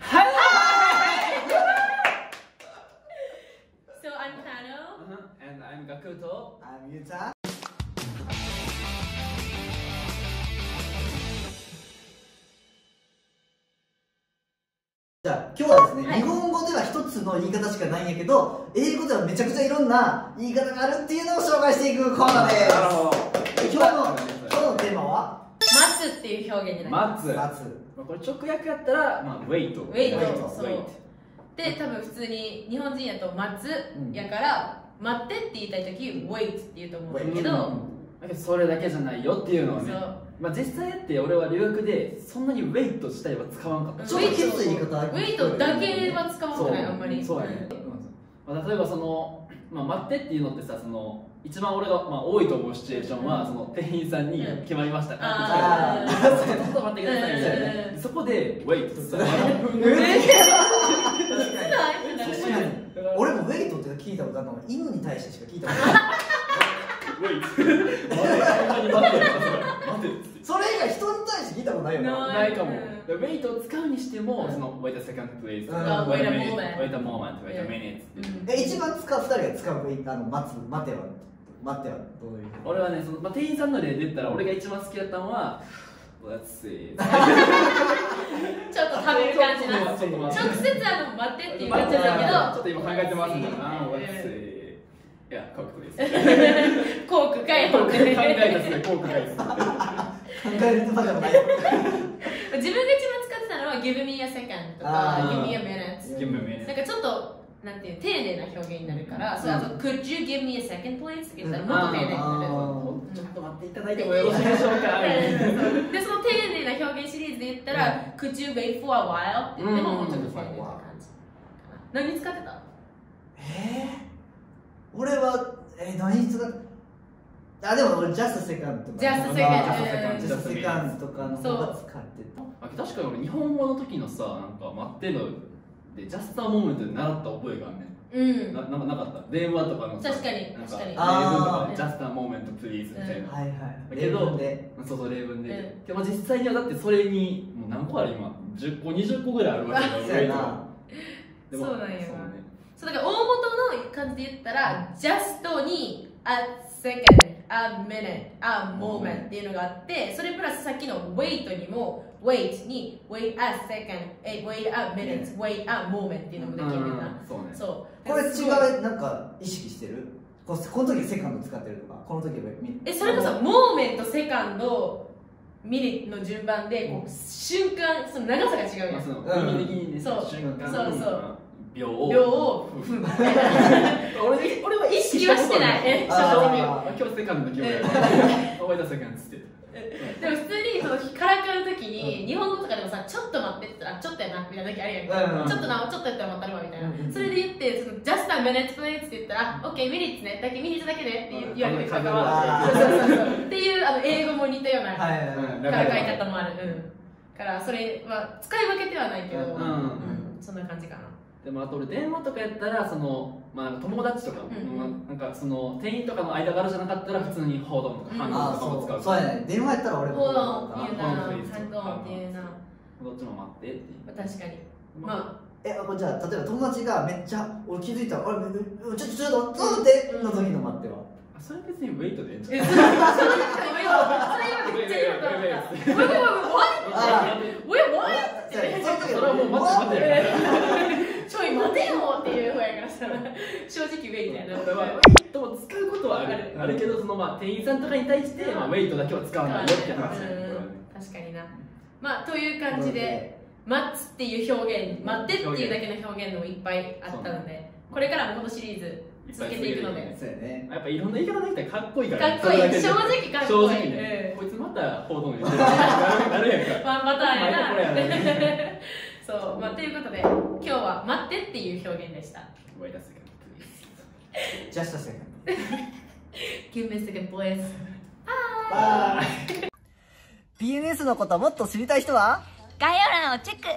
So I'm Kano. And I'm Gakuto. あみゆちゃんじゃあ今日はですね、はい日本語では一つの言い方しかないんやけど英語ではめちゃくちゃいろんな言い方があるっていうのを紹介していくコーナーですなるほど。今日の待つっていう表現になります。待つ。夏まあこれ直訳やったら、まあ、wait。Wait Wait そう。で、多分普通に日本人やと待つうん。やから、待ってって言いたいとき、wait って言うと思うんだけど、だけどそれだけじゃないよっていうのをね。まあ実際やって俺は留学でそんなに wait 自体は使わんかった。ちょっときつい言い方 wait だけは使わない、あんまり。そう。やね、まあ、例えばその、まあ、待ってっていうのってさその一番俺が、まあ、多いと思うシチュエーションは、その店員さんにうん。決まりましたか、あって聞か。れてちょっと待ってくださいみたいな、うん。そこで wait ってさ確かに俺もウェイトって聞いたことあるのは犬に対してしか聞いたことないて待ってそれ以外人に対して聞いたことないよなないかも。うん。ウェイトを使うにしても、うん。その wait a second please、うん。wait a moment wait a moment、wait a minute ってえ一番使う二人が使うウェイあの待つ待ては待てはどういう俺はね、そのまあ、店員さんの例で言ったら、俺が一番好きだったのは、Let's see。ちょっと食べる感じな。ちょっと待って直接あの待ってっていう感じちょだっと今考えてますん Let's see。いや、コークです。けど、コークかいコーク考えたすね、コークがいいです。考えるまでもないよ自分が一番使ってたのは Give me a second とか Give me a minute なんかちょっとなんていう丁寧な表現になるから、それあと Could you give me a second please? って言ったらもっと丁寧になる。あちょっと待っていただいてもよろしいでしょうか。でその丁寧な表現シリーズで言ったら、Could you wait for a while? って言ってももうちょっと丁寧な感じ何使ってたえー、俺はえー、何使っあでも俺 Just second とか Just a second Just second とかの方が使ってたあ確かに俺日本語の時のさなんか待ってので Just a moment で習った覚えがあるねうん。ななんかなかった。電話とかのさ確かになん確かに。例文とあー。か Just a moment please みたいな、はいはいけど例文で。そうそう例文で、うん。でも実際にはだってそれにもう何個ある今？10個20個ぐらいあるわけそうやな。でもそうなんや。ね。そうだから大元の感じで言ったら、just に a second, a minute, a moment っていうのがあって、それプラスさっきの wait にも wait に wait a second, eh, wait a minute, wait a moment っていうのもできるんだな。そうね。そう。これ違うなんか意識してる？ここの時セカンド使ってるとか？この時はみえ、それこそモーメント、セカンド、ミリの順番でこう瞬間、その長さが違うやん。まあそのうん。意味的にねそう。瞬間そうそう。秒を。秒を。うん。俺俺は意識はしてない。今日セカンドの記憶や覚えたセカンドっつって。でも普通にそのからかうときに、日本語とかでもさ、ちょっと待ってって言ったら、ちょっとやなみたいな時あるやん。か。うんちょっとな、ちょっとやったら待ったるわみたいな。うんそれで言って、その just a minute please って言ったら、OK, minutes ね、だけ minutes だけねって言われてるから。っていうあの英語も似たようなからかい。方もある。うん。からそれは使い分けてはないけど、そんな感じかな。でもあと俺電話とかやったらその、まあ、友達とか、なんかその店員とかの間柄じゃなかったら普通に報道とかうん。反ああ応とかも使うそうやね。電話やったら俺も。on っていうな、っていうな。どっちも待ってって確かに。まえあじゃあ例えば友達がめっちゃ俺気づいたらあれめめちょっとちょっと待っての時の待ってはあそれ別にウェイトでええんあ、え、じゃんそれ、それ、それ今めっちゃいいことだった。Wait, wait, wait, what? あ Wait, what? そうやねその時それはもう待って待ってちょい待てよっていう方やからさ正直ウェイみたいな俺はウェイトも使うことはあるあるあるけどそのまあ店員さんとかに対して、まあ、ウェイトだけは使わないよって話だねうん確かになまあという感じで待つっていう表現待ってっていうだけの表現もいっぱいあったのでこれからもこのシリーズ続けていくので。そうやね。やっぱいろんな言い方できたらかっこいいから。かっこいい。正直かっこいい。正直ね、こいつまた報道に出てる。なるやんかワンパターンやなそうまあということで今日は待ってっていう表現でした。Wait a second, please. ジャストセカン Give me a second please ド PNS のこともっと知りたい人は？概要欄をチェック